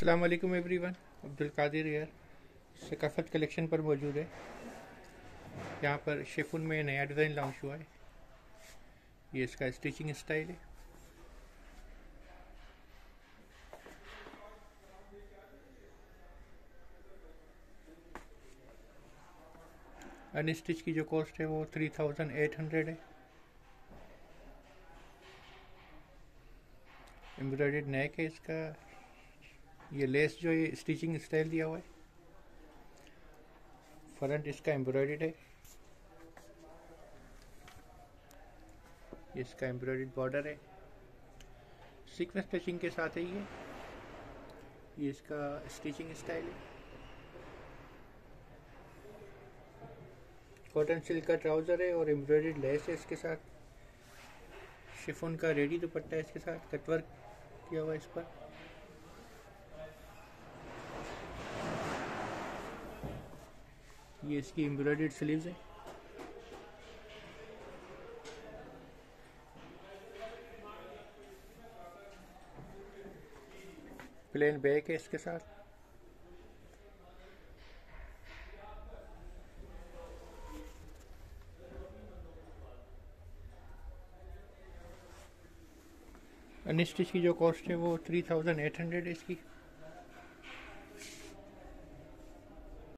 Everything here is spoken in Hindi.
अस्सलाम वालेकुम एवरीवन अब्दुल कादिर यार सकाफत कलेक्शन पर मौजूद है। यहाँ पर शेफुन में नया डिज़ाइन लॉन्च हुआ है। ये इसका स्टिचिंग स्टाइल है। अनस्टिच की जो कॉस्ट है वो थ्री थाउज़ेंड एट हंड्रेड है। एम्ब्रॉयड नेक है इसका। ये लेस जो ये स्टिचिंग स्टाइल दिया हुआ है। फ्रंट इसका एम्ब्रॉयड है। इसका एम्ब्रॉयड बॉर्डर है। सीक्वेंस टचिंग के साथ है ये। ये इसका स्टिचिंग स्टाइल है। कॉटन सिल्क का ट्राउज़र है और एम्ब्रॉयड लेस है इसके साथ। शिफोन का रेडी दुपट्टा है इसके साथ। कटवर्क किया हुआ है इस पर। ये इसकी एम्ब्रॉयड स्लीव्स है। प्लेन बैक है इसके साथ। अनस्टिच की जो कॉस्ट है वो थ्री थाउज़ेंड एट हंड्रेड है इसकी।